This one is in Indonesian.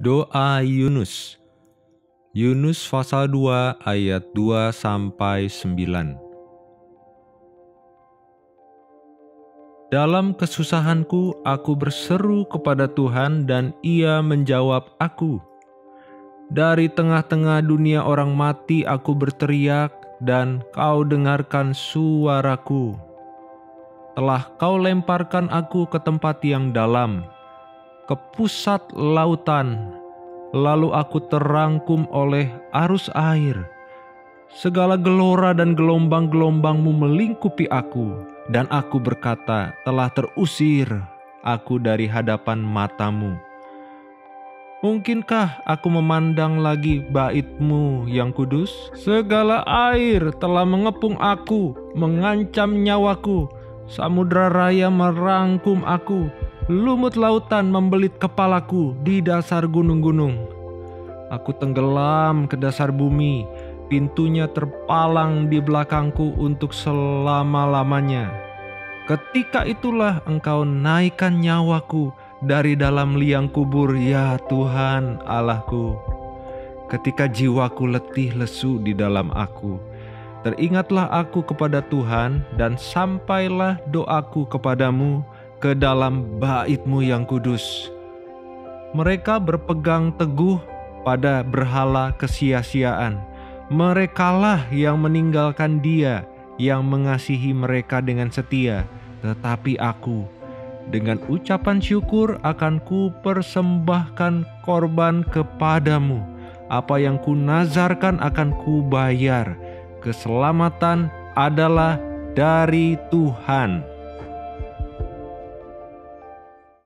Doa Yunus Yunus pasal 2 ayat 2 sampai 9 Dalam kesusahanku aku berseru kepada Tuhan dan ia menjawab aku. Dari tengah-tengah dunia orang mati aku berteriak dan kau dengarkan suaraku. Telah kau lemparkan aku ke tempat yang dalam, ke pusat lautan, lalu aku terangkum oleh arus air. Segala gelora dan gelombang-gelombangmu melingkupi aku, dan aku berkata, telah terusir aku dari hadapan matamu. Mungkinkah aku memandang lagi baitmu yang kudus? Segala air telah mengepung aku, mengancam nyawaku. Samudra raya merangkum aku, lumut lautan membelit kepalaku di dasar gunung-gunung. Aku tenggelam ke dasar bumi, pintunya terpalang di belakangku untuk selama-lamanya. Ketika itulah engkau naikkan nyawaku dari dalam liang kubur, ya Tuhan Allahku. Ketika jiwaku letih lesu di dalam aku, teringatlah aku kepada Tuhan dan sampailah doaku kepadamu ke dalam baitmu yang kudus. Mereka berpegang teguh pada berhala kesia-siaan Merekalah yang meninggalkan dia yang mengasihi mereka dengan setia, tetapi aku dengan ucapan syukur akan ku persembahkan korban kepadamu. Apa yang ku nazarkan akan ku bayar. Keselamatan adalah dari Tuhan.